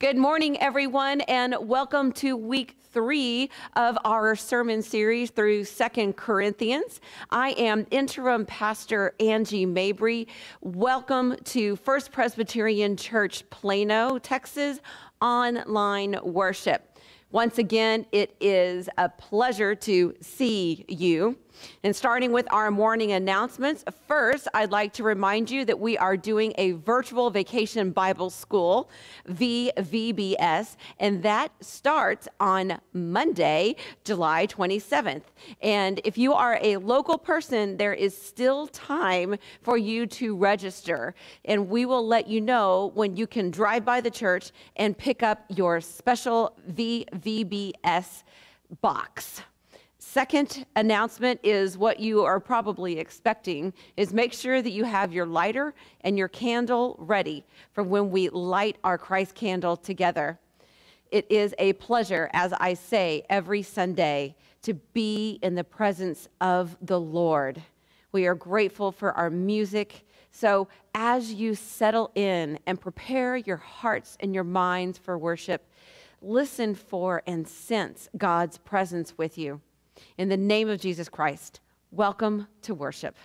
Good morning, everyone, and welcome to week three of our sermon series through Second Corinthians. I am interim pastor Angie Mabry. Welcome to First Presbyterian Church, Plano, Texas, online worship. Once again, it is a pleasure to see you. And starting with our morning announcements, first, I'd like to remind you that we are doing a virtual vacation Bible school, VVBS, and that starts on Monday, July 27th. And if you are a local person, there is still time for you to register. And we will let you know when you can drive by the church and pick up your special VVBS box. Second announcement is what you are probably expecting is make sure that you have your lighter and your candle ready for when we light our Christ candle together. It is a pleasure, as I say every Sunday, to be in the presence of the Lord. We are grateful for our music. So, as you settle in and prepare your hearts and your minds for worship, listen for and sense God's presence with you. In the name of Jesus Christ, welcome to worship.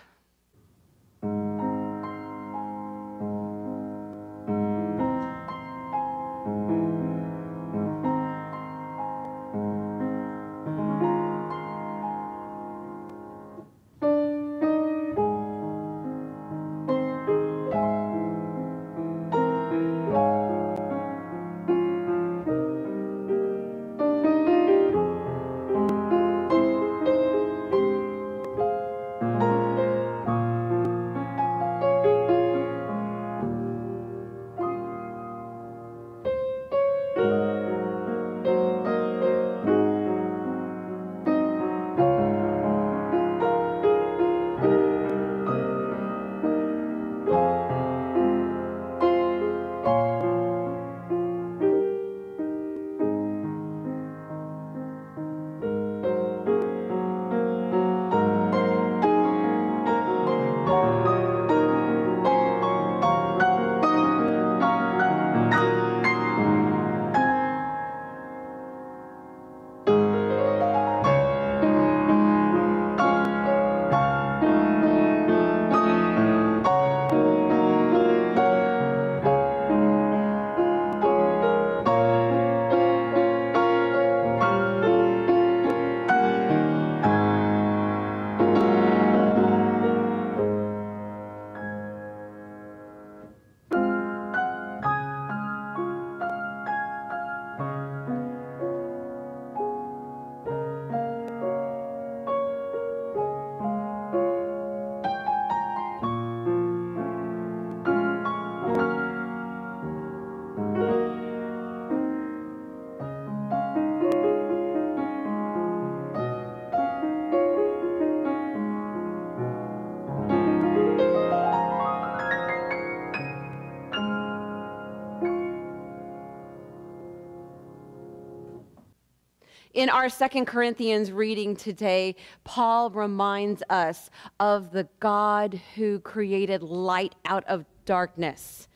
In our Second Corinthians reading today, Paul reminds us of the God who created light out of darkness.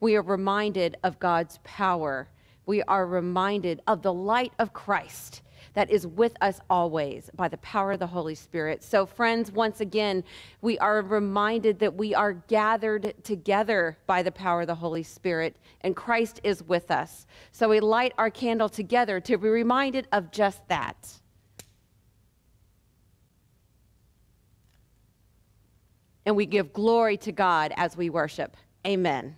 We are reminded of God's power. We are reminded of the light of Christ that is with us always by the power of the Holy Spirit. So, friends, once again, we are reminded that we are gathered together by the power of the Holy Spirit, and Christ is with us. So, we light our candle together to be reminded of just that. And we give glory to God as we worship. Amen.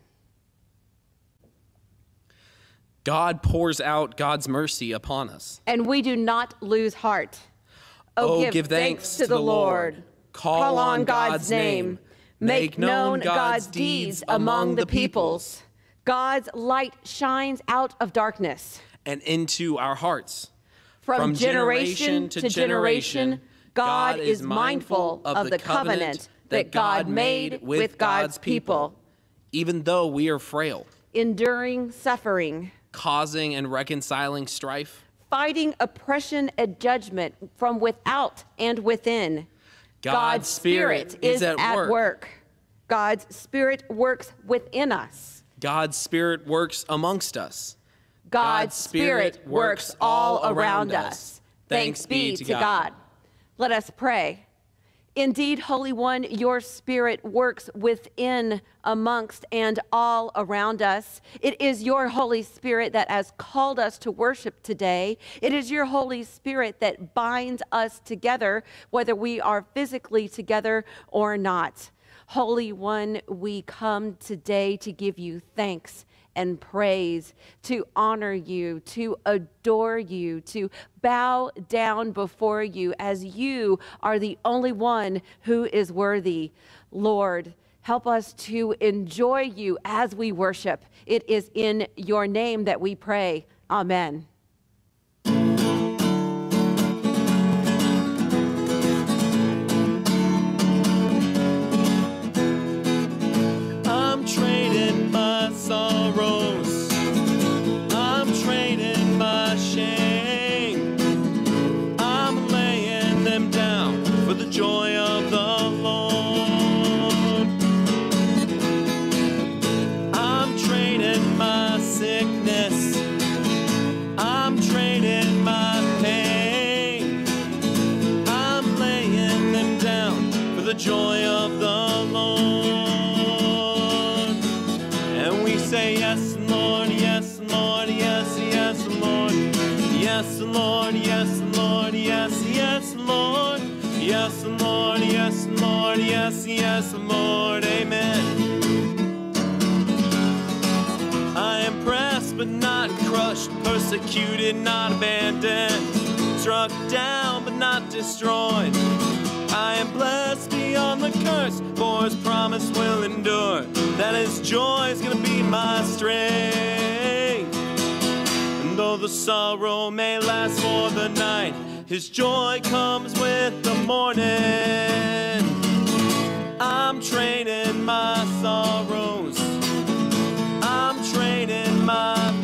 God pours out God's mercy upon us. And we do not lose heart. Oh, oh give, give thanks, thanks, to the Lord. Lord. Call, Call, on God's name. Make known God's deeds among the peoples. God's light shines out of darkness and into our hearts. From, From generation, to generation, God is mindful of the covenant that God made with God's people. Even though we are frail, enduring suffering causing and reconciling strife, fighting oppression and judgment from without and within. God's, God's Spirit, Spirit, is, at, at work. work. God's Spirit works within us. God's Spirit works amongst us. God's Spirit works all around us. Thanks be to God. Let us pray. Indeed, Holy One, your Spirit works within, amongst, and all around us. It is your Holy Spirit that has called us to worship today. It is your Holy Spirit that binds us together, whether we are physically together or not. Holy One, we come today to give you thanks and praise, to honor you, to adore you, to bow down before you as you are the only one who is worthy. Lord, help us to enjoy you as we worship. It is in your name that we pray. Amen. Lord, amen. I am pressed but not crushed, persecuted, not abandoned, struck down but not destroyed. I am blessed beyond the curse, for his promise will endure. That his joy is gonna be my strength. And though the sorrow may last for the night, his joy comes with the morning. I'm training my sorrows. I'm trading my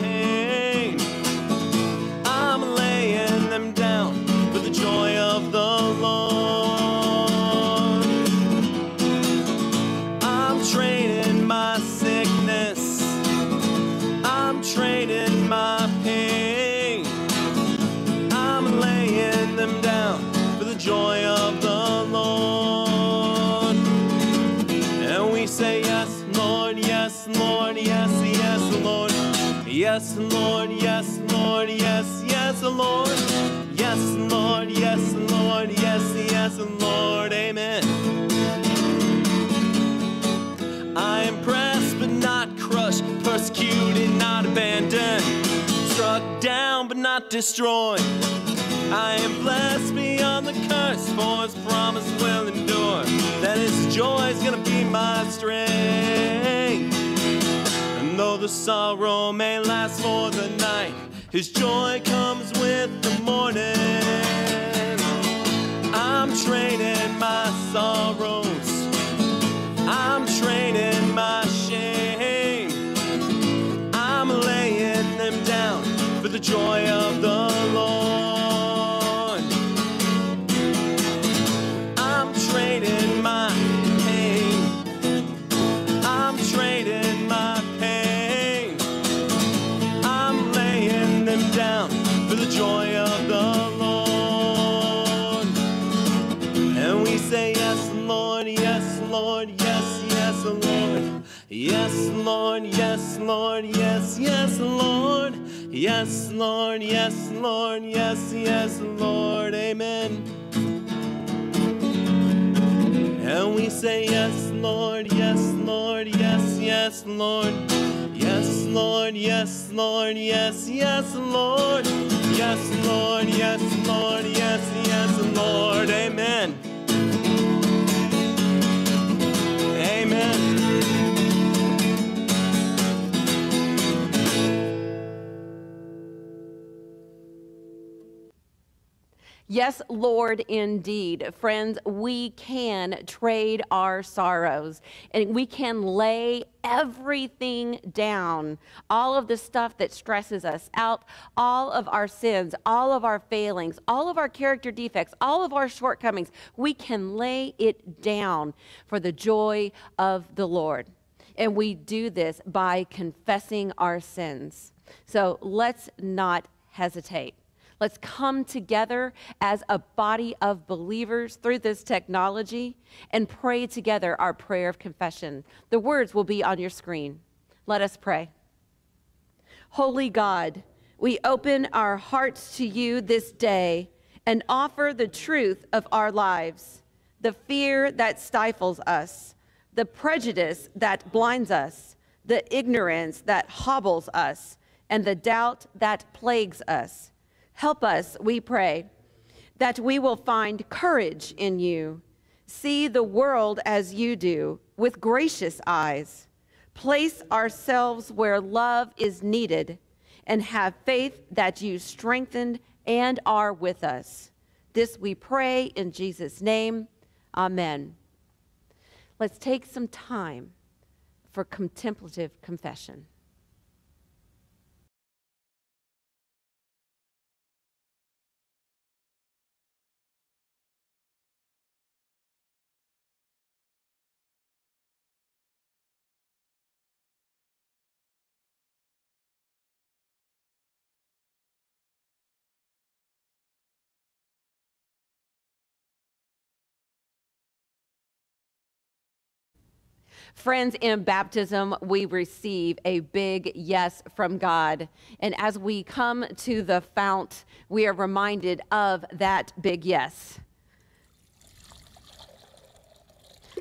Yes, Lord, yes, Lord, yes, yes, Lord. Yes, Lord, yes, Lord, yes, yes, Lord, amen. I am pressed but not crushed, persecuted, not abandoned, struck down but not destroyed. I am blessed beyond the curse, for his promise will endure. That his joy is gonna be my strength sorrow may last for the night, his joy comes with the morning. I'm trading my sorrows, I'm trading my shame. I'm laying them down for the joy of the Lord, yes, Lord, yes, yes, Lord. Yes, Lord, yes, Lord, yes, yes, Lord. Amen. And we say, Yes, Lord, yes, Lord, yes, yes, Lord. Yes, Lord, yes, Lord, yes, yes, Lord. Yes, Lord, yes, Lord, yes, yes, Lord. Amen. Yes, Lord, indeed. Friends, we can trade our sorrows and we can lay everything down. All of the stuff that stresses us out, all of our sins, all of our failings, all of our character defects, all of our shortcomings, we can lay it down for the joy of the Lord. And we do this by confessing our sins. So let's not hesitate. Let's come together as a body of believers through this technology and pray together our prayer of confession. The words will be on your screen. Let us pray. Holy God, we open our hearts to you this day and offer the truth of our lives, the fear that stifles us, the prejudice that blinds us, the ignorance that hobbles us, and the doubt that plagues us. Help us, we pray, that we will find courage in you, see the world as you do, with gracious eyes, place ourselves where love is needed, and have faith that you strengthened and are with us. This we pray in Jesus' name. Amen. Let's take some time for contemplative confession. Friends, in baptism, we receive a big yes from God. And as we come to the fount, we are reminded of that big yes.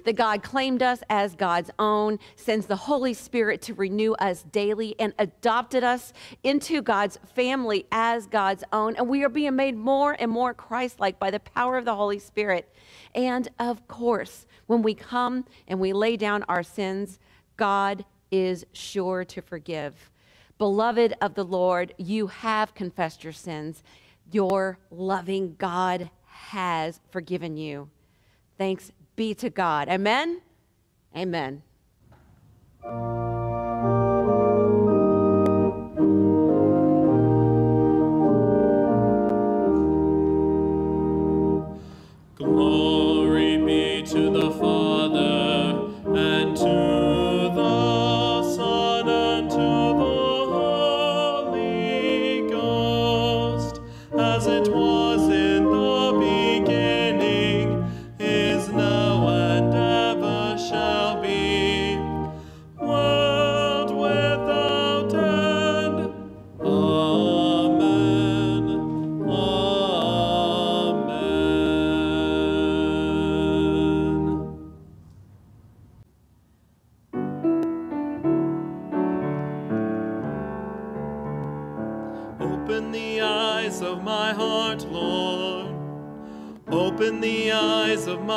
That God claimed us as God's own, sends the Holy Spirit to renew us daily, and adopted us into God's family as God's own. And we are being made more and more Christ like by the power of the Holy Spirit. And of course, when we come and we lay down our sins, God is sure to forgive. Beloved of the Lord, you have confessed your sins. Your loving God has forgiven you. Thanks be to God. Amen? Amen.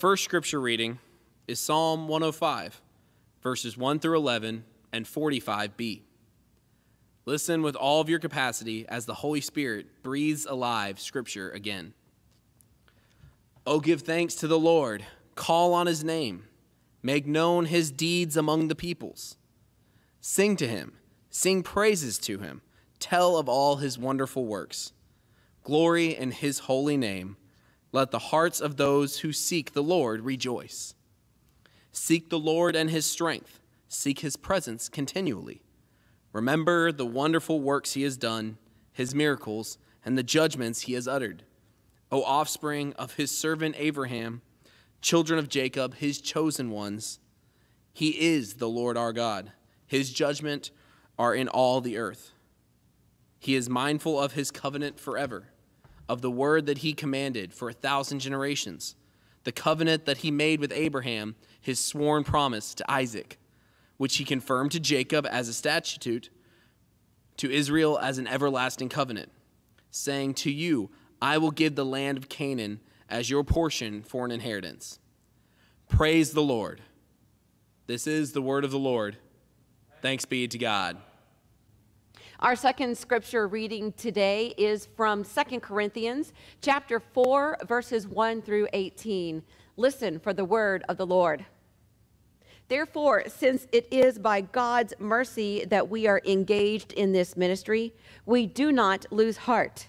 first scripture reading is Psalm 105, verses 1 through 11 and 45b. Listen with all of your capacity as the Holy Spirit breathes alive scripture again. Oh, give thanks to the Lord, call on his name, make known his deeds among the peoples. Sing to him, sing praises to him, tell of all his wonderful works. Glory in his holy name. Let the hearts of those who seek the Lord rejoice. Seek the Lord and his strength, seek his presence continually. Remember the wonderful works he has done, his miracles, and the judgments he has uttered. O offspring of his servant Abraham, children of Jacob, his chosen ones. He is the Lord our God. His judgment are in all the earth. He is mindful of his covenant forever, of the word that he commanded for a thousand generations, the covenant that he made with Abraham, his sworn promise to Isaac, which he confirmed to Jacob as a statute, to Israel as an everlasting covenant, saying, To you I will give the land of Canaan as your portion for an inheritance. Praise the Lord. This is the word of the Lord. Thanks be to God. Our second scripture reading today is from Second Corinthians chapter 4 verses 1 through 18. Listen for the word of the Lord. Therefore, since it is by God's mercy that we are engaged in this ministry, we do not lose heart.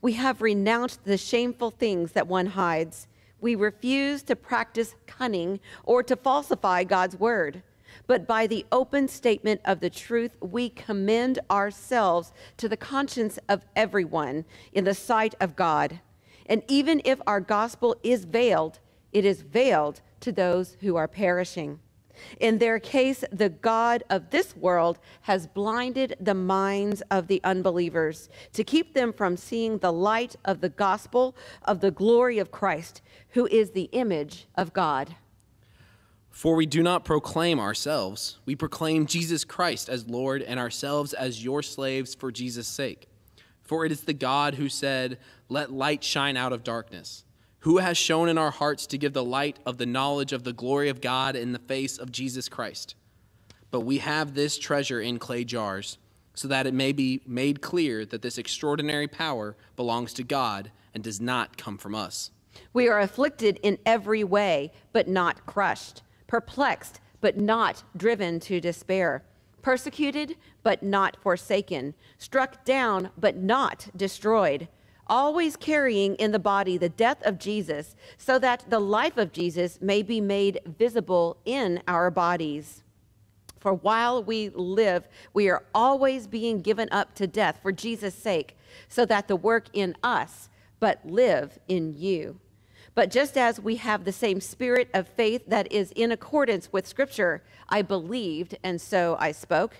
We have renounced the shameful things that one hides we refuse to practice cunning or to falsify God's word. But by the open statement of the truth, we commend ourselves to the conscience of everyone in the sight of God. And even if our gospel is veiled, it is veiled to those who are perishing. In their case, the God of this world has blinded the minds of the unbelievers to keep them from seeing the light of the gospel of the glory of Christ, who is the image of God. For we do not proclaim ourselves, we proclaim Jesus Christ as Lord and ourselves as your slaves for Jesus' sake. For it is the God who said, Let light shine out of darkness who has shown in our hearts to give the light of the knowledge of the glory of God in the face of Jesus Christ. But we have this treasure in clay jars, so that it may be made clear that this extraordinary power belongs to God and does not come from us. We are afflicted in every way, but not crushed, perplexed, but not driven to despair, persecuted, but not forsaken, struck down, but not destroyed always carrying in the body the death of Jesus, so that the life of Jesus may be made visible in our bodies. For while we live, we are always being given up to death for Jesus' sake, so that the work in us but live in you. But just as we have the same spirit of faith that is in accordance with Scripture, I believed and so I spoke,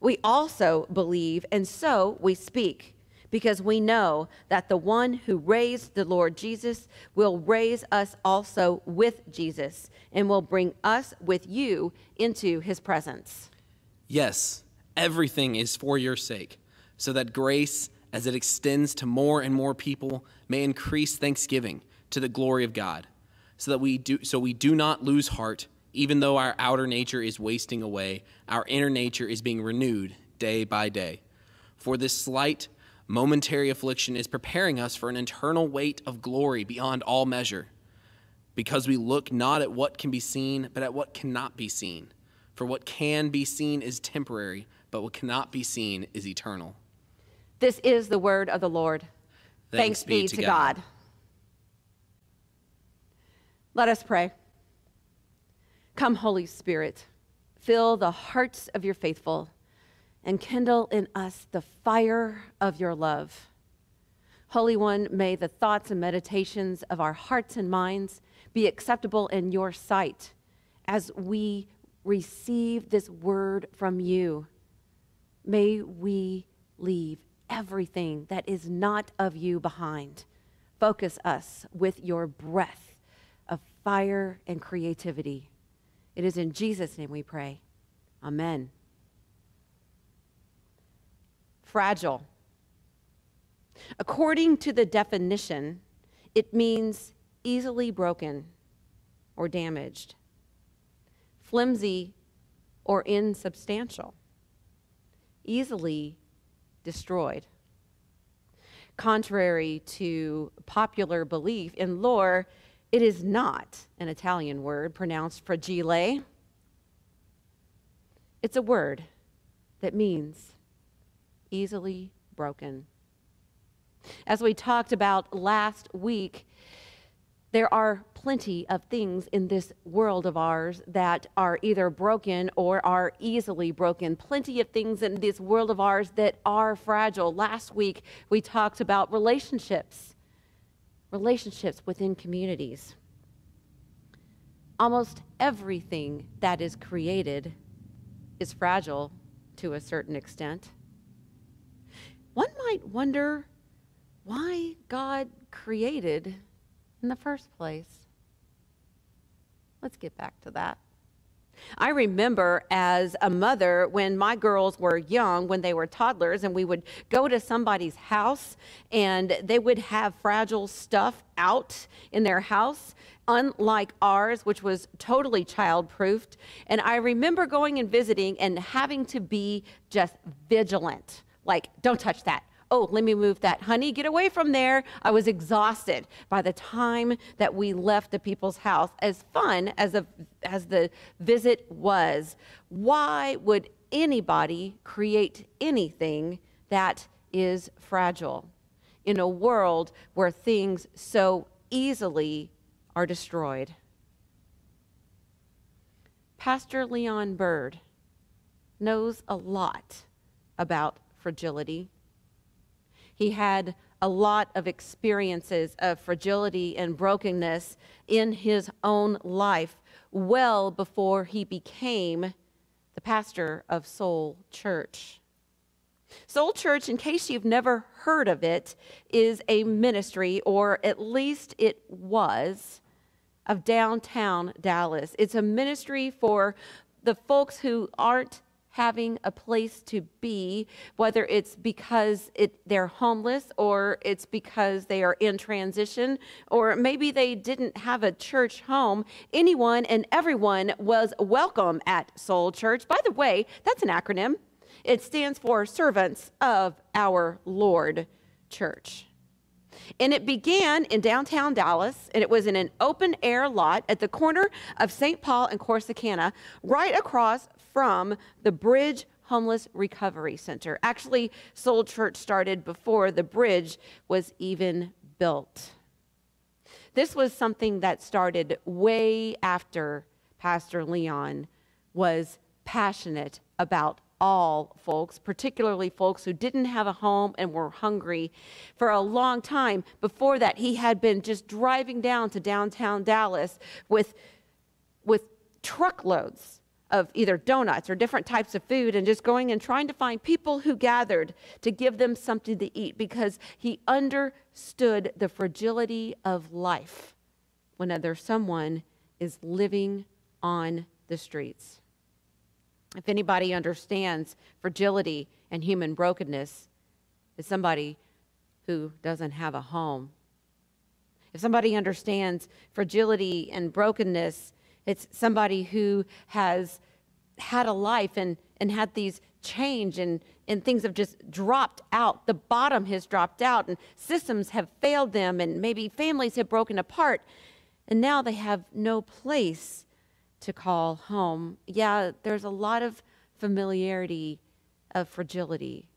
we also believe and so we speak because we know that the one who raised the Lord Jesus will raise us also with Jesus and will bring us with you into his presence. Yes, everything is for your sake, so that grace, as it extends to more and more people, may increase thanksgiving to the glory of God, so that we do so we do not lose heart, even though our outer nature is wasting away, our inner nature is being renewed day by day. For this slight Momentary affliction is preparing us for an eternal weight of glory beyond all measure, because we look not at what can be seen, but at what cannot be seen. For what can be seen is temporary, but what cannot be seen is eternal. This is the word of the Lord. Thanks, Thanks be, be, to God. God. Let us pray. Come, Holy Spirit, fill the hearts of your faithful and kindle in us the fire of your love. Holy One, may the thoughts and meditations of our hearts and minds be acceptable in your sight as we receive this word from you. May we leave everything that is not of you behind. Focus us with your breath of fire and creativity. It is in Jesus' name we pray. Amen fragile. According to the definition, it means easily broken or damaged, flimsy or insubstantial, easily destroyed. Contrary to popular belief in lore, it is not an Italian word pronounced fragile. It's a word that means easily broken. As we talked about last week, there are plenty of things in this world of ours that are either broken or are easily broken. Plenty of things in this world of ours that are fragile. Last week, we talked about relationships, relationships within communities. almost everything that is created is fragile to a certain extent. One might wonder why God created in the first place. Let's get back to that. I remember as a mother when my girls were young, when they were toddlers, and we would go to somebody's house and they would have fragile stuff out in their house, unlike ours, which was totally child proofed. And I remember going and visiting and having to be just vigilant like, don't touch that oh, let me move that. Honey, get away from there. I was exhausted by the time that we left the people's house. As fun as, a, as the visit was, why would anybody create anything that is fragile in a world where things so easily are destroyed? Pastor Leon Bird knows a lot about fragility he had a lot of experiences of fragility and brokenness in his own life well before he became the pastor of Soul Church. Soul Church, in case you've never heard of it, is a ministry, or at least it was, of downtown Dallas. It's a ministry for the folks who aren't having a place to be, whether it's because it, they're homeless or it's because they are in transition or maybe they didn't have a church home. Anyone and everyone was welcome at Soul Church. By the way, that's an acronym. It stands for Servants of Our Lord Church. And it began in downtown Dallas, and it was in an open air lot at the corner of St. Paul and Corsicana, right across from the Bridge Homeless Recovery Center. Actually, Soul Church started before the bridge was even built. This was something that started way after Pastor Leon was passionate about all folks, particularly folks who didn't have a home and were hungry for a long time. Before that, he had been just driving down to downtown Dallas with, with truckloads of either donuts or different types of food and just going and trying to find people who gathered to give them something to eat because he understood the fragility of life whenever someone is living on the streets. If anybody understands fragility and human brokenness, it's somebody who doesn't have a home. If somebody understands fragility and brokenness, it's somebody who has had a life and, and had these change and, and things have just dropped out. The bottom has dropped out and systems have failed them and maybe families have broken apart and now they have no place to call home. Yeah, there's a lot of familiarity of fragility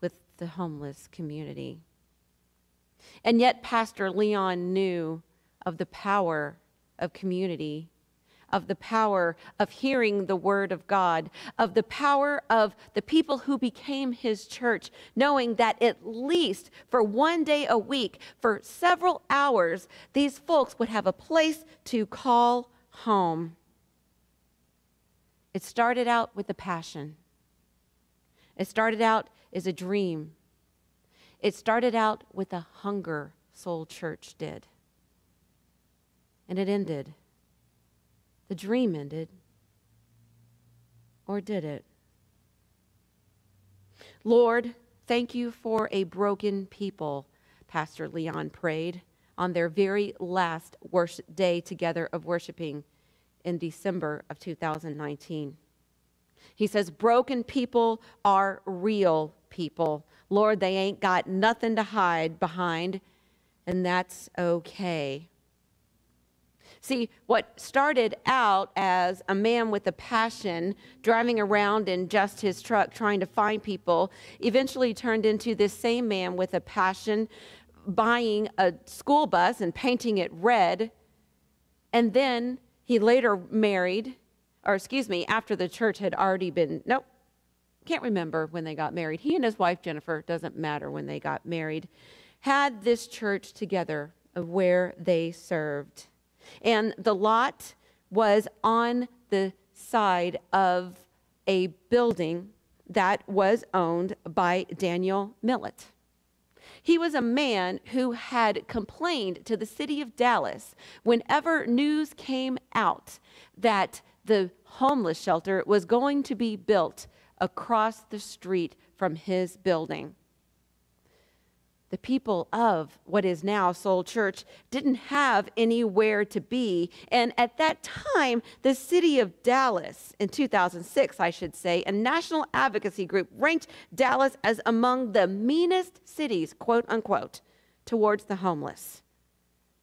with the homeless community. And yet, Pastor Leon knew of the power of community of the power of hearing the word of God, of the power of the people who became his church, knowing that at least for one day a week, for several hours, these folks would have a place to call home. It started out with a passion. It started out as a dream. It started out with a hunger, Soul Church did. And it ended the dream ended. Or did it? Lord, thank you for a broken people, Pastor Leon prayed on their very last worship day together of worshiping in December of 2019. He says, Broken people are real people. Lord, they ain't got nothing to hide behind, and that's okay. See, what started out as a man with a passion driving around in just his truck trying to find people eventually turned into this same man with a passion buying a school bus and painting it red. And then he later married, or excuse me, after the church had already been, nope, can't remember when they got married. He and his wife, Jennifer, doesn't matter when they got married, had this church together of where they served. And the lot was on the side of a building that was owned by Daniel Millett. He was a man who had complained to the city of Dallas whenever news came out that the homeless shelter was going to be built across the street from his building the people of what is now Soul Church didn't have anywhere to be. And at that time, the city of Dallas, in 2006, I should say, a national advocacy group ranked Dallas as among the meanest cities, quote unquote, towards the homeless,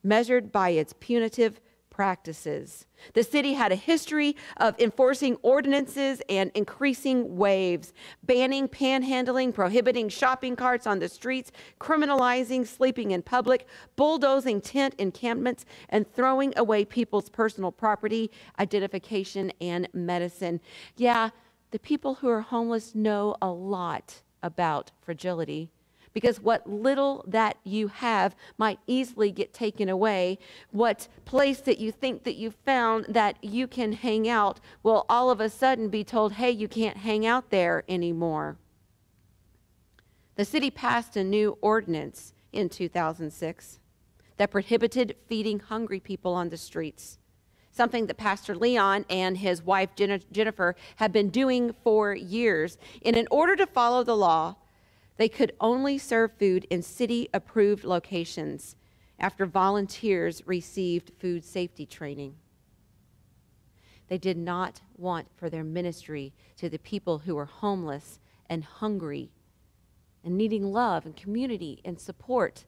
measured by its punitive practices. The city had a history of enforcing ordinances and increasing waves, banning panhandling, prohibiting shopping carts on the streets, criminalizing sleeping in public, bulldozing tent encampments, and throwing away people's personal property, identification, and medicine. Yeah, the people who are homeless know a lot about fragility because what little that you have might easily get taken away. What place that you think that you found that you can hang out will all of a sudden be told, hey, you can't hang out there anymore. The city passed a new ordinance in 2006 that prohibited feeding hungry people on the streets something that Pastor Leon and his wife Jennifer have been doing for years. And in order to follow the law, they could only serve food in city approved locations after volunteers received food safety training. They did not want for their ministry to the people who were homeless and hungry and needing love and community and support,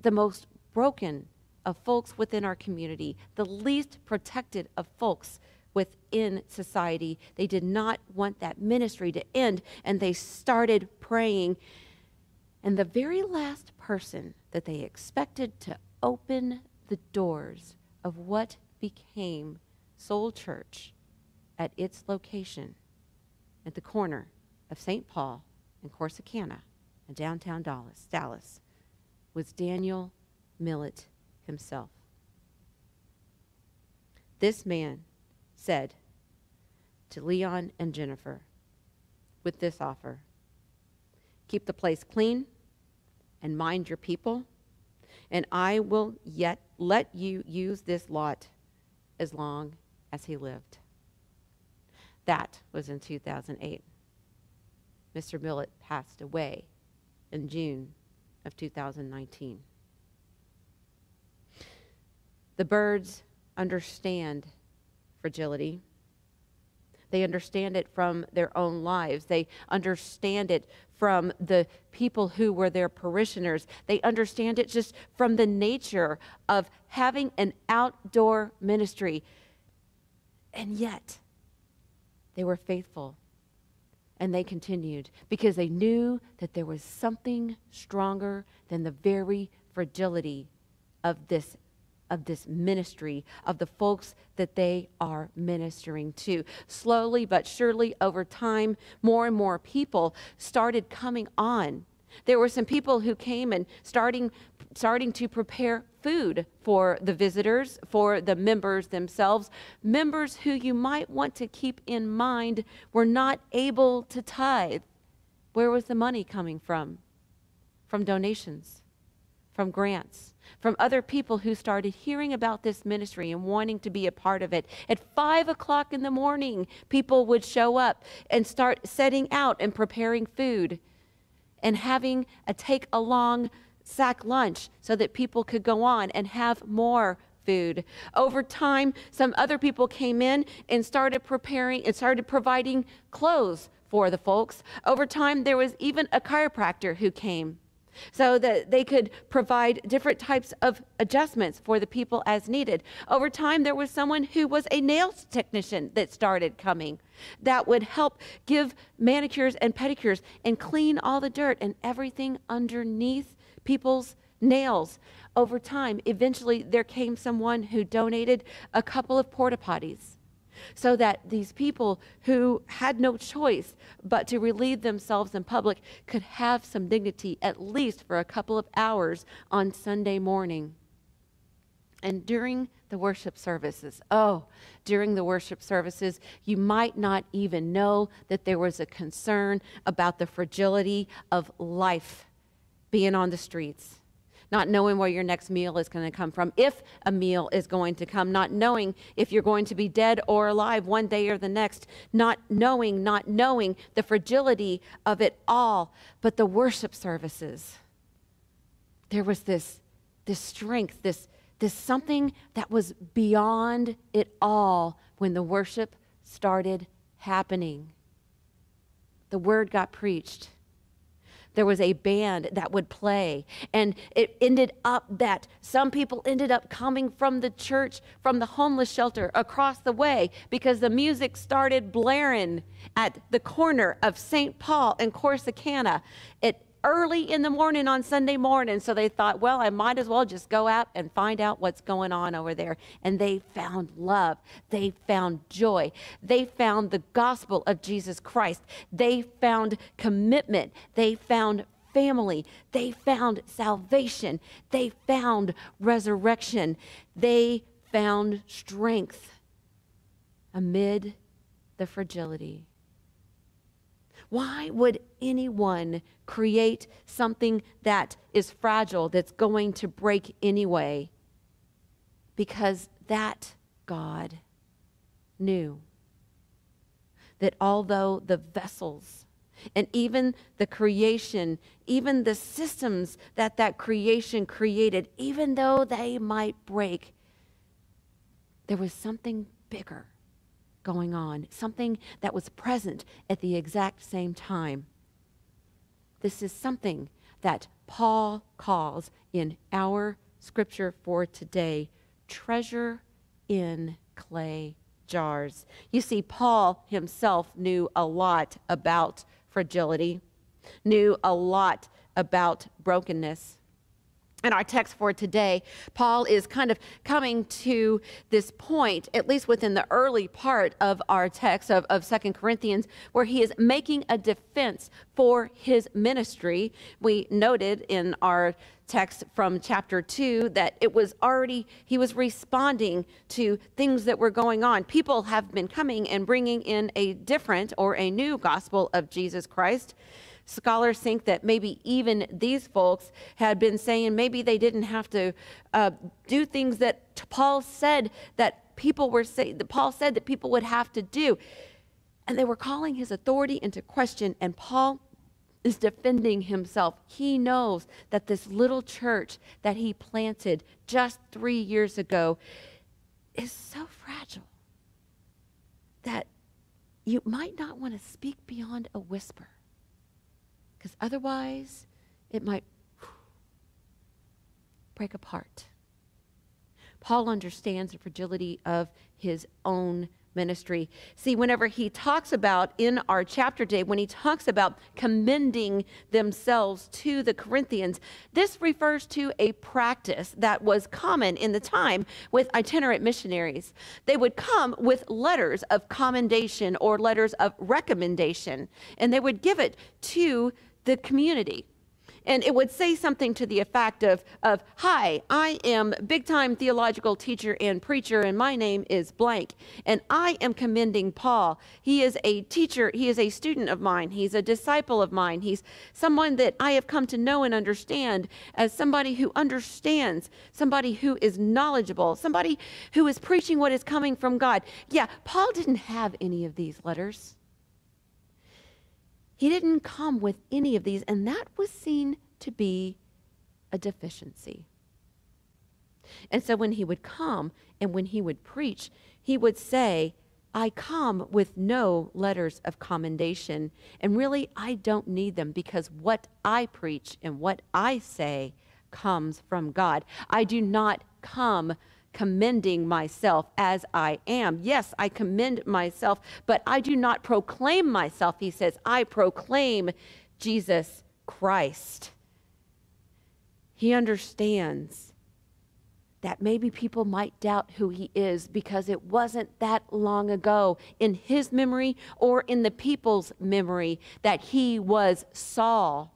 the most broken of folks within our community, the least protected of folks within society. They did not want that ministry to end, and they started praying. And the very last person that they expected to open the doors of what became Soul Church at its location at the corner of St. Paul and Corsicana in downtown Dallas, Dallas was Daniel Millet himself. This man said to Leon and Jennifer with this offer keep the place clean and mind your people, and I will yet let you use this lot as long as he lived. That was in 2008. Mr. Millett passed away in June of 2019. The birds understand fragility. They understand it from their own lives. They understand it from the people who were their parishioners. They understand it just from the nature of having an outdoor ministry. And yet, they were faithful and they continued because they knew that there was something stronger than the very fragility of this of this ministry, of the folks that they are ministering to. Slowly but surely, over time, more and more people started coming on. There were some people who came and starting starting to prepare food for the visitors, for the members themselves. Members who you might want to keep in mind were not able to tithe. Where was the money coming from? From donations, from grants from other people who started hearing about this ministry and wanting to be a part of it. At five o'clock in the morning, people would show up and start setting out and preparing food and having a take along sack lunch so that people could go on and have more food. Over time, some other people came in and started preparing and started providing clothes for the folks. Over time, there was even a chiropractor who came so that they could provide different types of adjustments for the people as needed. Over time, there was someone who was a nails technician that started coming that would help give manicures and pedicures and clean all the dirt and everything underneath people's nails. Over time, eventually, there came someone who donated a couple of porta potties so that these people who had no choice but to relieve themselves in public could have some dignity, at least for a couple of hours on Sunday morning. And during the worship services, oh, during the worship services, you might not even know that there was a concern about the fragility of life being on the streets, not knowing where your next meal is going to come from, if a meal is going to come, not knowing if you're going to be dead or alive one day or the next, not knowing, not knowing the fragility of it all. But the worship services, there was this, this strength, this this something that was beyond it all when the worship started happening. The word got preached. There was a band that would play, and it ended up that some people ended up coming from the church, from the homeless shelter across the way, because the music started blaring at the corner of St. Paul and Corsicana. It early in the morning on Sunday morning. So they thought, well, I might as well just go out and find out what's going on over there. And they found love. They found joy. They found the gospel of Jesus Christ. They found commitment. They found family. They found salvation. They found resurrection. They found strength amid the fragility. Why would anyone create something that is fragile, that's going to break anyway? Because that God knew that although the vessels and even the creation, even the systems that that creation created, even though they might break, there was something bigger going on, something that was present at the exact same time. This is something that Paul calls in our scripture for today treasure in clay jars. You see, Paul himself knew a lot about fragility, knew a lot about brokenness. In our text for today, Paul is kind of coming to this point, at least within the early part of our text of, of 2 Corinthians, where he is making a defense for his ministry. We noted in our text from chapter 2 that it was already, he was responding to things that were going on. People have been coming and bringing in a different or a new gospel of Jesus Christ. Scholars think that maybe even these folks had been saying maybe they didn't have to uh, do things that Paul said that people were saying, that Paul said that people would have to do. And they were calling his authority into question, and Paul is defending himself. He knows that this little church that he planted just three years ago is so fragile that you might not want to speak beyond a whisper because otherwise it might break apart. Paul understands the fragility of his own ministry. See, whenever he talks about in our chapter today, when he talks about commending themselves to the Corinthians, this refers to a practice that was common in the time with itinerant missionaries. They would come with letters of commendation or letters of recommendation, and they would give it to the community. And it would say something to the effect of, of Hi, I am big time theological teacher and preacher, and my name is blank. And I am commending Paul. He is a teacher, he is a student of mine, he's a disciple of mine, he's someone that I have come to know and understand as somebody who understands, somebody who is knowledgeable, somebody who is preaching what is coming from God. Yeah, Paul didn't have any of these letters. He didn't come with any of these, and that was seen to be a deficiency. And so when he would come and when he would preach, he would say, I come with no letters of commendation. And really, I don't need them because what I preach and what I say comes from God. I do not come commending myself as I am. Yes, I commend myself, but I do not proclaim myself. He says, I proclaim Jesus Christ. He understands that maybe people might doubt who he is because it wasn't that long ago in his memory or in the people's memory that he was Saul,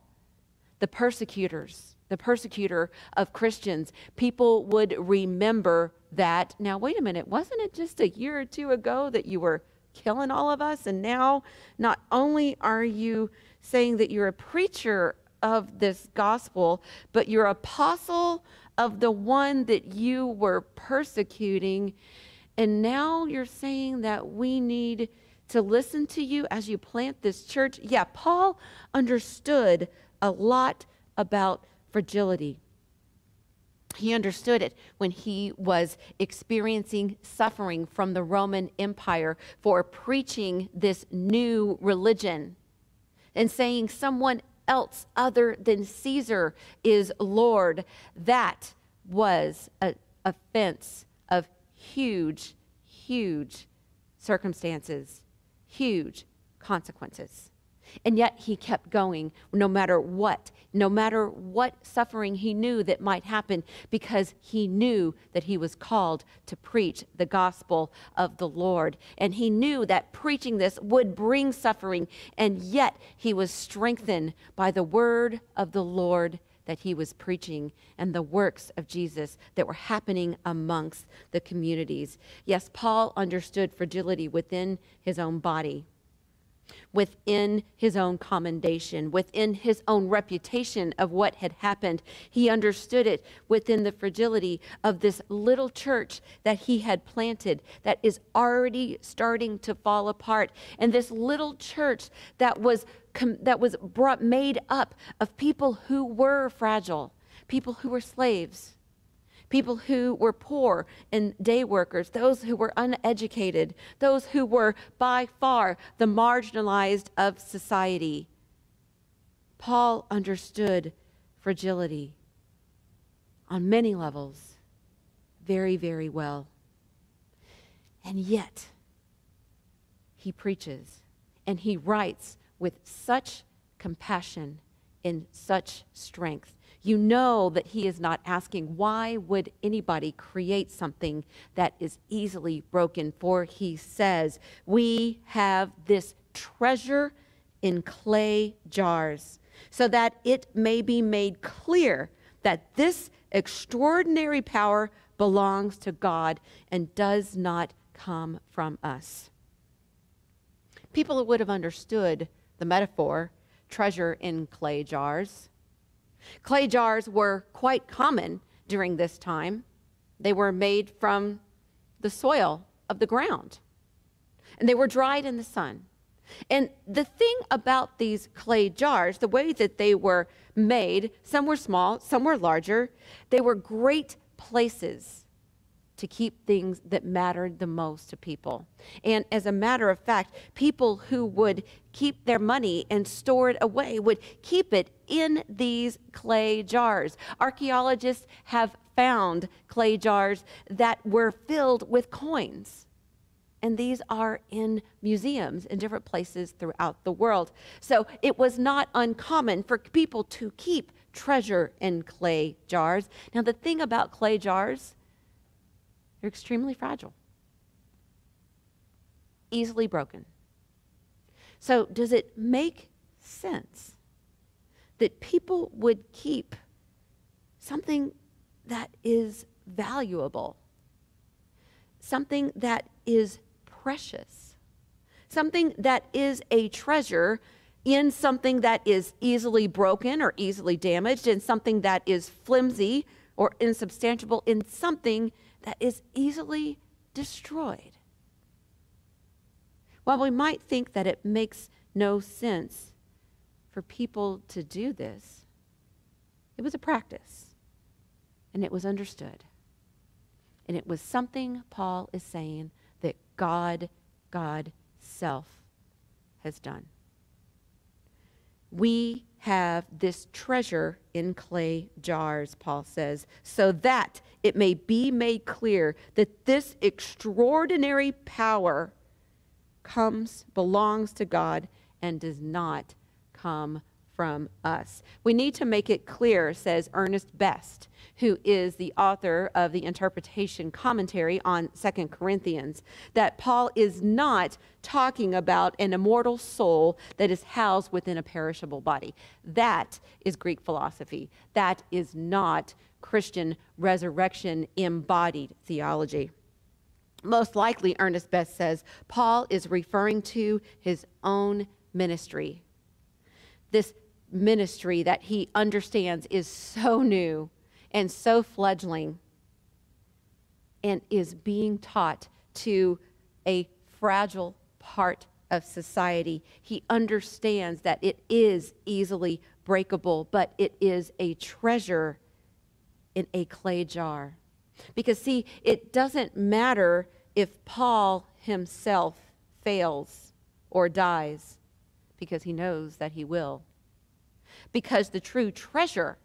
the persecutors the persecutor of Christians. People would remember that. Now, wait a minute, wasn't it just a year or two ago that you were killing all of us? And now, not only are you saying that you're a preacher of this gospel, but you're apostle of the one that you were persecuting. And now you're saying that we need to listen to you as you plant this church. Yeah, Paul understood a lot about fragility. He understood it when he was experiencing suffering from the Roman Empire for preaching this new religion and saying someone else other than Caesar is Lord. That was an offense of huge, huge circumstances, huge consequences. And yet he kept going no matter what, no matter what suffering he knew that might happen, because he knew that he was called to preach the gospel of the Lord. And he knew that preaching this would bring suffering, and yet he was strengthened by the word of the Lord that he was preaching and the works of Jesus that were happening amongst the communities. Yes, Paul understood fragility within his own body within his own commendation, within his own reputation of what had happened. He understood it within the fragility of this little church that he had planted that is already starting to fall apart. And this little church that was that was brought made up of people who were fragile, people who were slaves, people who were poor and day workers, those who were uneducated, those who were by far the marginalized of society. Paul understood fragility on many levels very, very well. And yet, he preaches and he writes with such compassion and such strength you know that he is not asking, why would anybody create something that is easily broken? For he says, we have this treasure in clay jars, so that it may be made clear that this extraordinary power belongs to God and does not come from us. People would have understood the metaphor treasure in clay jars. Clay jars were quite common during this time. They were made from the soil of the ground, and they were dried in the sun. And the thing about these clay jars, the way that they were made, some were small, some were larger, they were great places to keep things that mattered the most to people. And as a matter of fact, people who would keep their money and store it away would keep it in these clay jars. Archaeologists have found clay jars that were filled with coins. And these are in museums in different places throughout the world. So it was not uncommon for people to keep treasure in clay jars. Now, the thing about clay jars they're extremely fragile, easily broken. So, does it make sense that people would keep something that is valuable, something that is precious, something that is a treasure? in something that is easily broken or easily damaged, in something that is flimsy or insubstantial, in something that is easily destroyed. While we might think that it makes no sense for people to do this, it was a practice and it was understood. And it was something Paul is saying that God, God self has done. We have this treasure in clay jars, Paul says, so that it may be made clear that this extraordinary power comes, belongs to God, and does not come from us. We need to make it clear, says Ernest Best, who is the author of the interpretation commentary on Second Corinthians, that Paul is not talking about an immortal soul that is housed within a perishable body. That is Greek philosophy. That is not Christian resurrection embodied theology. Most likely, Ernest Best says, Paul is referring to his own ministry. This ministry that he understands is so new and so fledgling and is being taught to a fragile part of society. He understands that it is easily breakable, but it is a treasure in a clay jar. Because, see, it doesn't matter if Paul himself fails or dies, because he knows that he will. Because the true treasure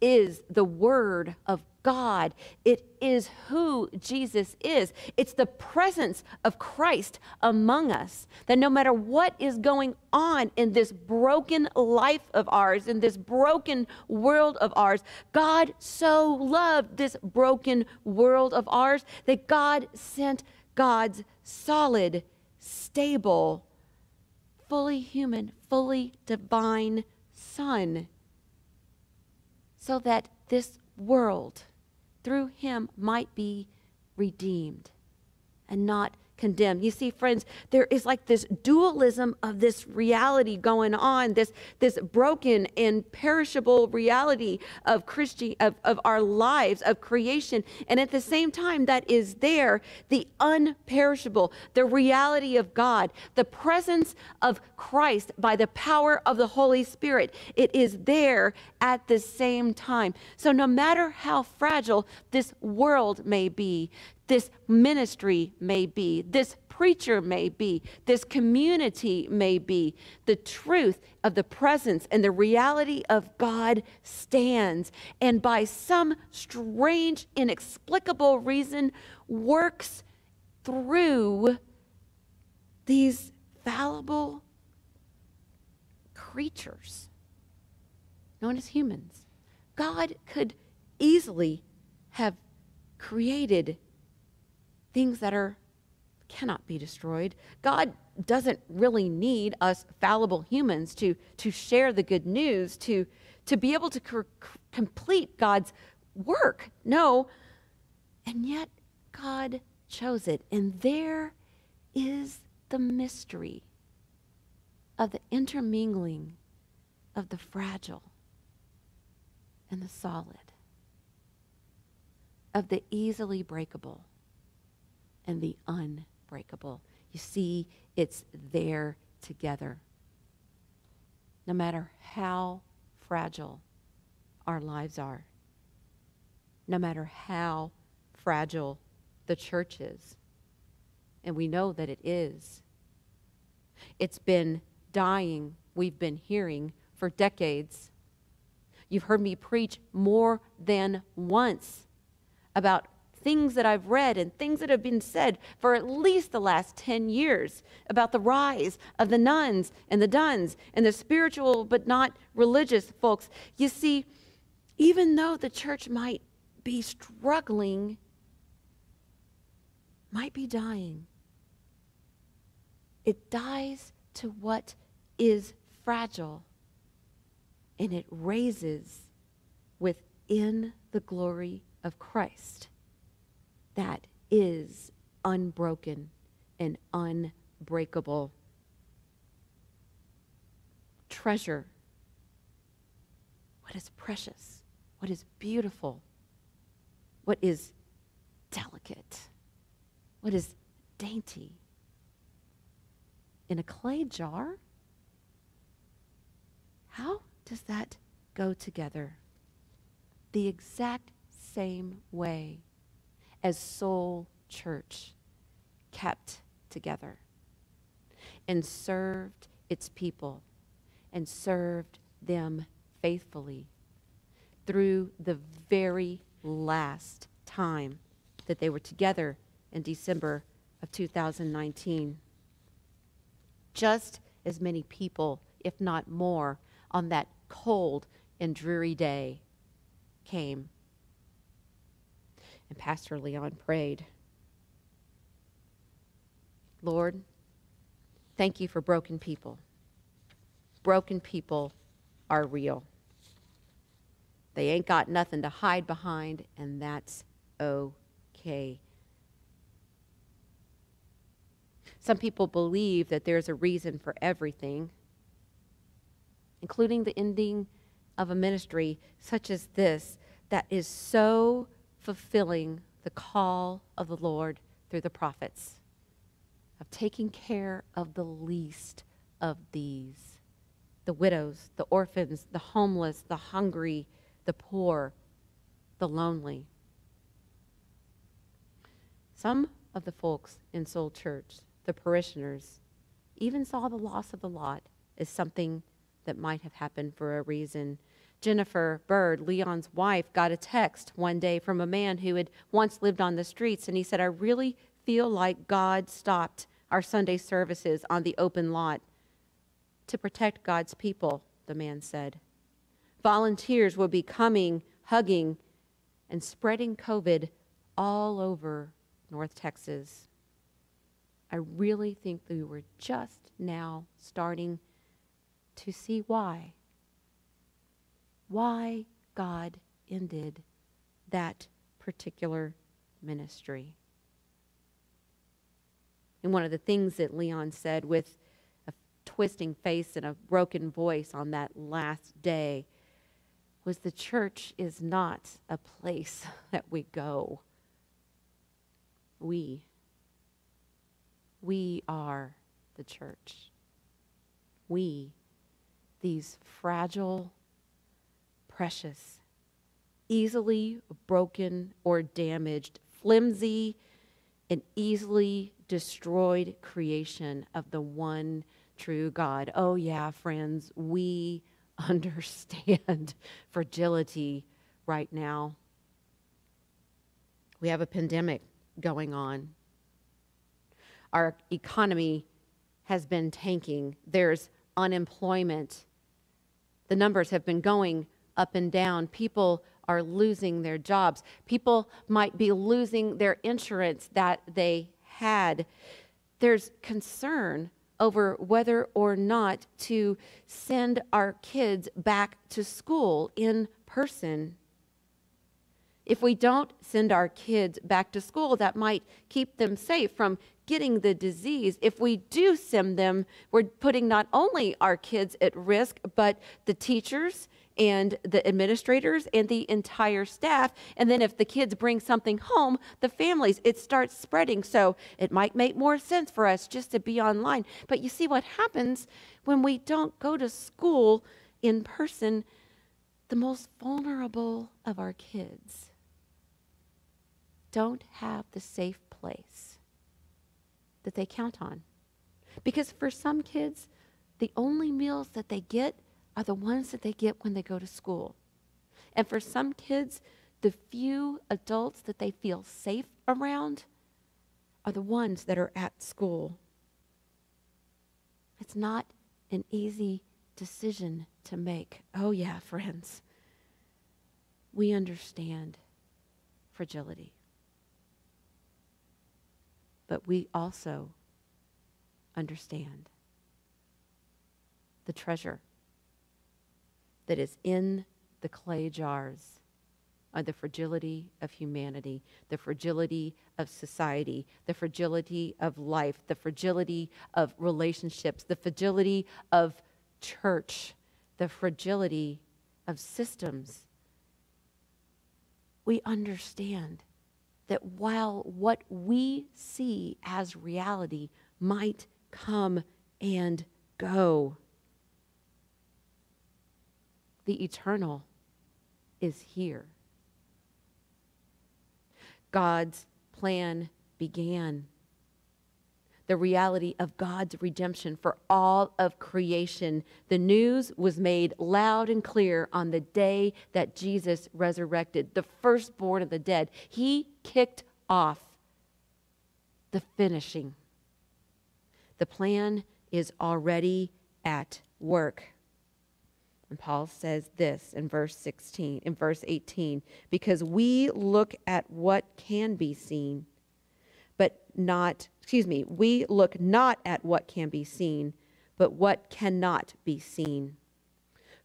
is the Word of God. It is who Jesus is. It's the presence of Christ among us. That no matter what is going on in this broken life of ours, in this broken world of ours, God so loved this broken world of ours that God sent God's solid, stable, fully human, fully divine Son so that this world through him might be redeemed and not condemned. You see, friends, there is like this dualism of this reality going on, this, this broken and perishable reality of Christian of, of our lives, of creation. And at the same time, that is there, the unperishable, the reality of God, the presence of Christ by the power of the Holy Spirit. It is there at the same time. So no matter how fragile this world may be, this ministry may be, this preacher may be, this community may be. The truth of the presence and the reality of God stands, and by some strange, inexplicable reason, works through these fallible creatures known as humans. God could easily have created things that are cannot be destroyed. God doesn't really need us fallible humans to, to share the good news, to, to be able to complete God's work. No. And yet, God chose it. And there is the mystery of the intermingling of the fragile and the solid, of the easily breakable and the unbreakable. You see, it's there together. No matter how fragile our lives are, no matter how fragile the church is, and we know that it is. It's been dying, we've been hearing for decades. You've heard me preach more than once about things that I've read and things that have been said for at least the last 10 years about the rise of the nones and the dones and the spiritual but not religious folks. You see, even though the church might be struggling, might be dying, it dies to what is fragile and it raises within the glory of Christ that is unbroken and unbreakable. Treasure what is precious, what is beautiful, what is delicate, what is dainty. In a clay jar? How does that go together? The exact same way as Soul Church kept together and served its people and served them faithfully through the very last time that they were together in December of 2019. Just as many people, if not more, on that cold and dreary day came. And Pastor Leon prayed Lord, thank you for broken people. Broken people are real. They ain't got nothing to hide behind, and that's okay. Some people believe that there's a reason for everything, including the ending of a ministry such as this that is so fulfilling the call of the Lord through the prophets of taking care of the least of these the widows, the orphans, the homeless, the hungry, the poor, the lonely. Some of the folks in Soul Church, the parishioners, even saw the loss of the lot as something that might have happened for a reason. Jennifer Bird, Leon's wife, got a text one day from a man who had once lived on the streets, and he said, I really feel like God stopped our Sunday services on the open lot to protect God's people, the man said. Volunteers will be coming, hugging, and spreading COVID all over North Texas. I really think we were just now starting to see why. Why God ended that particular ministry. And one of the things that Leon said with a twisting face and a broken voice on that last day was the church is not a place that we go. We. We are the church. We, these fragile, precious, easily broken or damaged, flimsy, and easily destroyed creation of the one true God. Oh, yeah, friends, we understand fragility right now. We have a pandemic going on. Our economy has been tanking. There's unemployment. The numbers have been going up and down. People are losing their jobs. People might be losing their insurance that they had. There's concern over whether or not to send our kids back to school in person. If we don't send our kids back to school, that might keep them safe from getting the disease. If we do send them, we're putting not only our kids at risk, but the teachers and the administrators and the entire staff. And then if the kids bring something home, the families, it starts spreading. So it might make more sense for us just to be online. But you see what happens when we don't go to school in person, the most vulnerable of our kids don't have the safe place that they count on. Because for some kids, the only meals that they get are the ones that they get when they go to school. And for some kids, the few adults that they feel safe around are the ones that are at school. It's not an easy decision to make. Oh, yeah, friends. We understand fragility. But we also understand the treasure that is in the clay jars are the fragility of humanity, the fragility of society, the fragility of life, the fragility of relationships, the fragility of church, the fragility of systems. We understand that while what we see as reality might come and go, the eternal is here. God's plan began. The reality of God's redemption for all of creation. The news was made loud and clear on the day that Jesus resurrected, the firstborn of the dead. He kicked off the finishing. The plan is already at work. And Paul says this in verse 16, in verse 18, because we look at what can be seen, but not, excuse me, we look not at what can be seen, but what cannot be seen.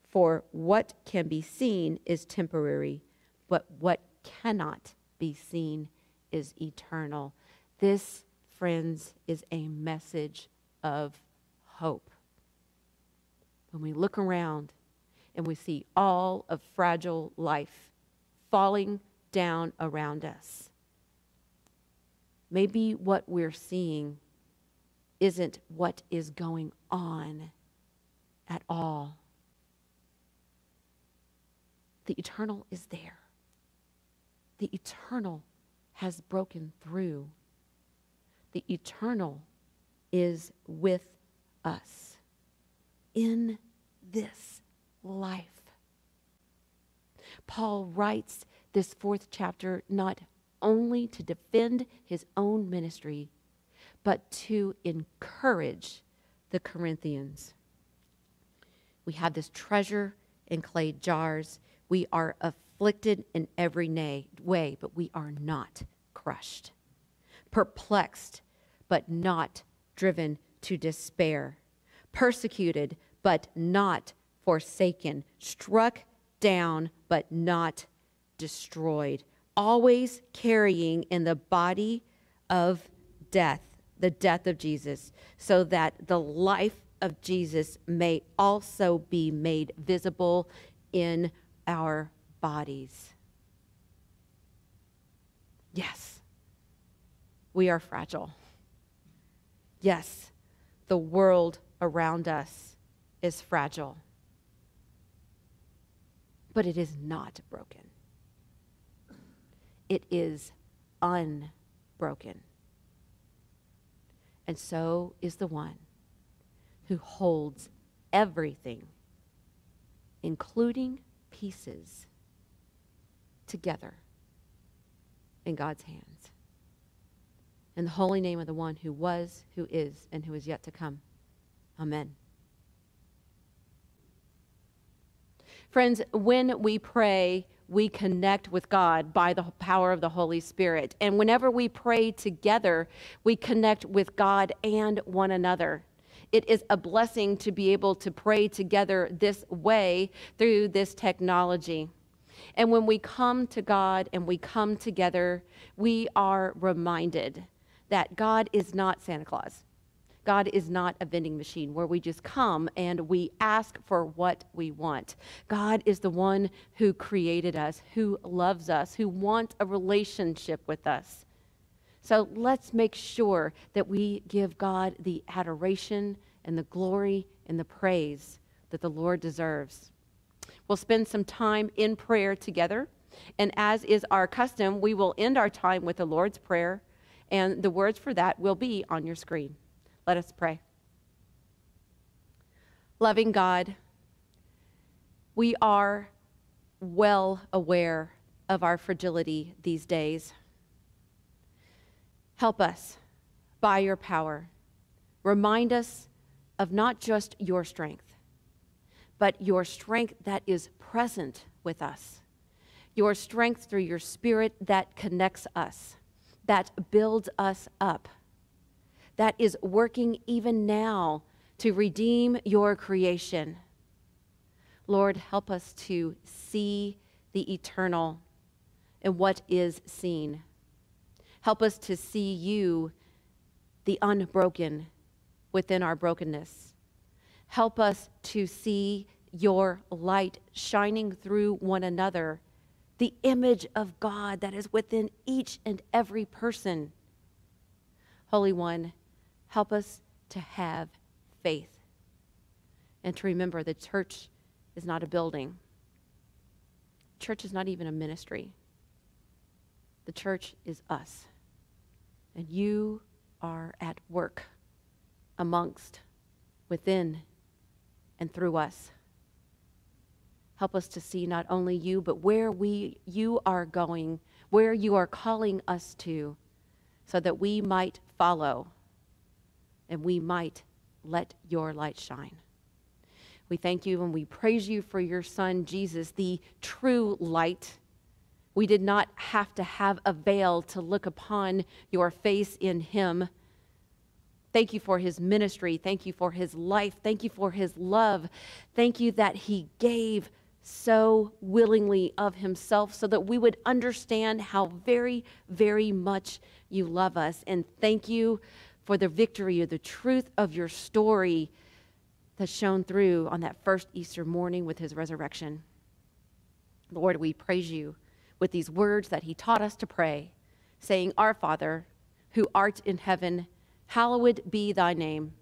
For what can be seen is temporary, but what cannot be seen is eternal. This, friends, is a message of hope. When we look around and we see all of fragile life falling down around us, maybe what we're seeing isn't what is going on at all. The eternal is there. The eternal has broken through. The eternal is with us in this life. Paul writes this fourth chapter not only to defend his own ministry, but to encourage the Corinthians. We have this treasure in clay jars. We are afflicted in every way, but we are not crushed. Perplexed, but not driven to despair. Persecuted, but not forsaken. Struck down, but not destroyed. Always carrying in the body of death the death of Jesus, so that the life of Jesus may also be made visible in our bodies. Yes, we are fragile. Yes, the world around us is fragile, but it is not broken. It is unbroken and so is the one who holds everything, including pieces, together in God's hands. In the holy name of the one who was, who is, and who is yet to come. Amen. Friends, when we pray, we connect with God by the power of the Holy Spirit. And whenever we pray together, we connect with God and one another. It is a blessing to be able to pray together this way through this technology. And when we come to God and we come together, we are reminded that God is not Santa Claus. God is not a vending machine where we just come and we ask for what we want. God is the one who created us, who loves us, who wants a relationship with us. So let's make sure that we give God the adoration and the glory and the praise that the Lord deserves. We'll spend some time in prayer together. And as is our custom, we will end our time with the Lord's Prayer. And the words for that will be on your screen. Let us pray. Loving God, we are well aware of our fragility these days. Help us by your power. Remind us of not just your strength, but your strength that is present with us, your strength through your spirit that connects us, that builds us up that is working even now to redeem your creation. Lord, help us to see the eternal and what is seen. Help us to see you, the unbroken, within our brokenness. Help us to see your light shining through one another, the image of God that is within each and every person. Holy One, Help us to have faith and to remember the church is not a building. Church is not even a ministry. The church is us. And you are at work amongst, within, and through us. Help us to see not only you, but where we you are going, where you are calling us to, so that we might follow and we might let your light shine. We thank you and we praise you for your son, Jesus, the true light. We did not have to have a veil to look upon your face in him. Thank you for his ministry. Thank you for his life. Thank you for his love. Thank you that he gave so willingly of himself so that we would understand how very, very much you love us. And thank you for the victory of the truth of your story that shone through on that first Easter morning with his resurrection. Lord, we praise you with these words that he taught us to pray, saying, Our Father, who art in heaven, hallowed be thy name.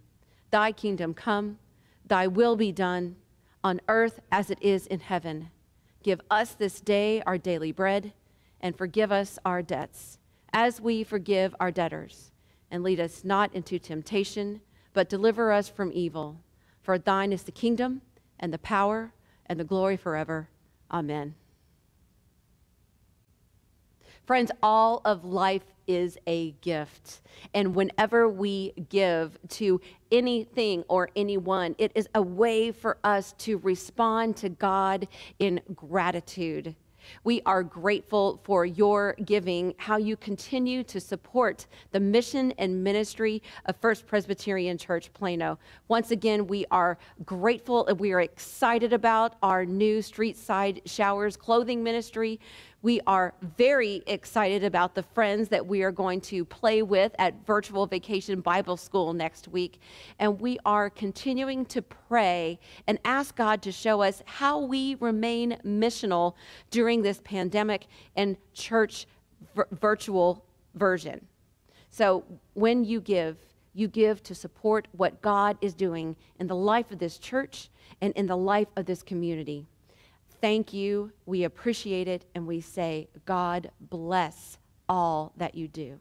Thy kingdom come, thy will be done, on earth as it is in heaven. Give us this day our daily bread, and forgive us our debts, as we forgive our debtors. And lead us not into temptation, but deliver us from evil. For thine is the kingdom and the power and the glory forever. Amen. Friends, all of life is a gift. And whenever we give to anything or anyone, it is a way for us to respond to God in gratitude. We are grateful for your giving, how you continue to support the mission and ministry of First Presbyterian Church Plano. Once again, we are grateful and we are excited about our new street side showers clothing ministry. We are very excited about the friends that we are going to play with at Virtual Vacation Bible School next week. And we are continuing to pray and ask God to show us how we remain missional during this pandemic and church virtual version. So when you give, you give to support what God is doing in the life of this church and in the life of this community thank you, we appreciate it, and we say, God bless all that you do.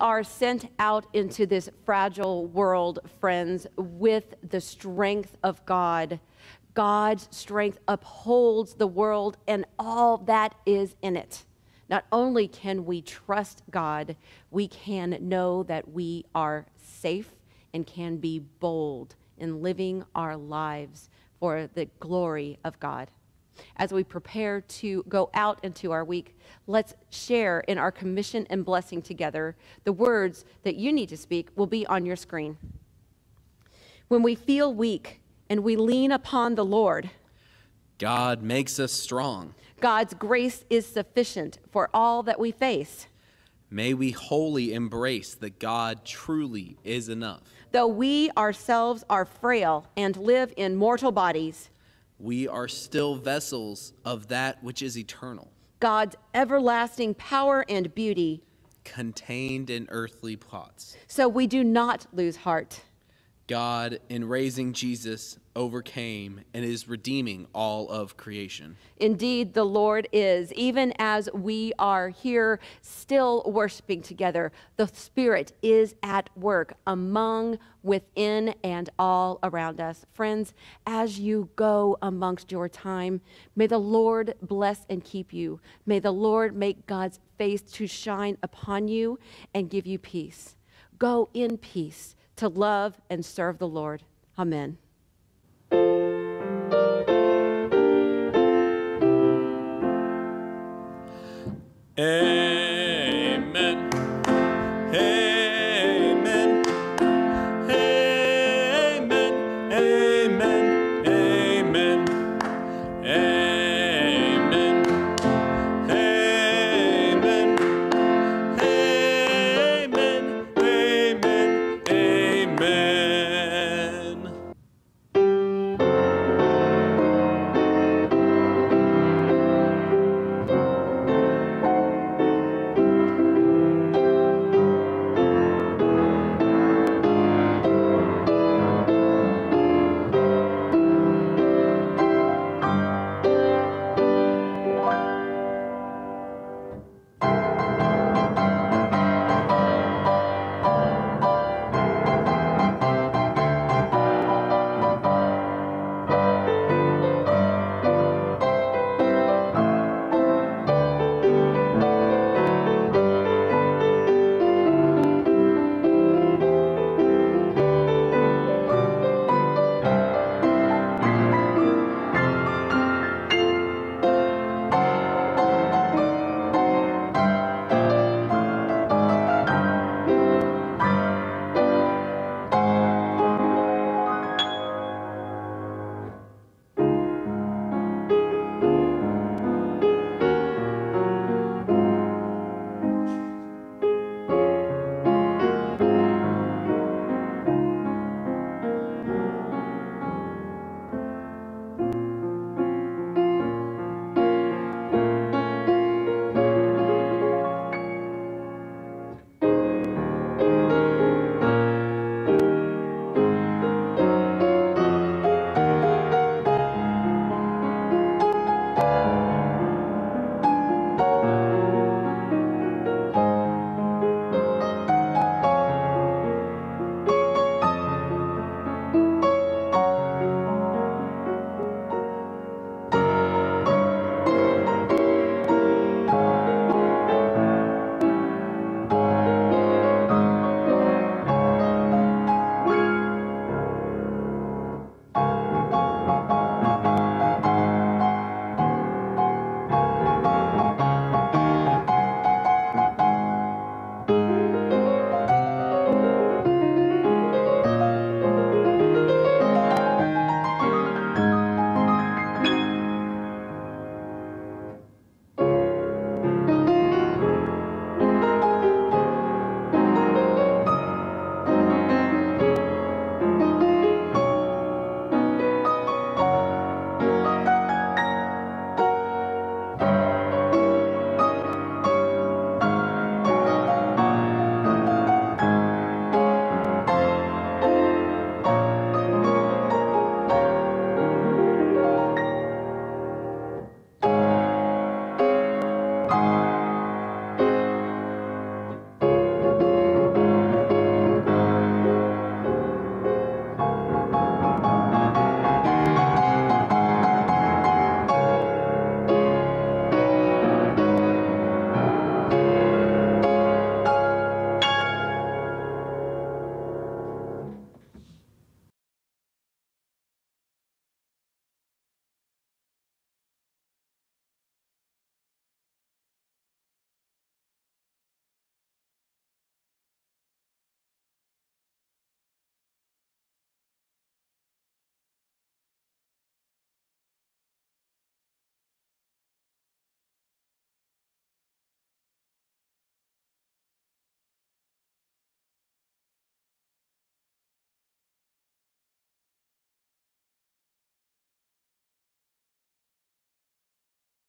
Are sent out into this fragile world, friends, with the strength of God. God's strength upholds the world and all that is in it. Not only can we trust God, we can know that we are safe and can be bold in living our lives for the glory of God as we prepare to go out into our week, let's share in our commission and blessing together. The words that you need to speak will be on your screen. When we feel weak and we lean upon the Lord, God makes us strong. God's grace is sufficient for all that we face. May we wholly embrace that God truly is enough. Though we ourselves are frail and live in mortal bodies, we are still vessels of that which is eternal. God's everlasting power and beauty contained in earthly pots. So we do not lose heart. God, in raising Jesus, overcame and is redeeming all of creation. Indeed, the Lord is. Even as we are here still worshiping together, the Spirit is at work among, within, and all around us. Friends, as you go amongst your time, may the Lord bless and keep you. May the Lord make God's face to shine upon you and give you peace. Go in peace to love and serve the Lord. Amen. And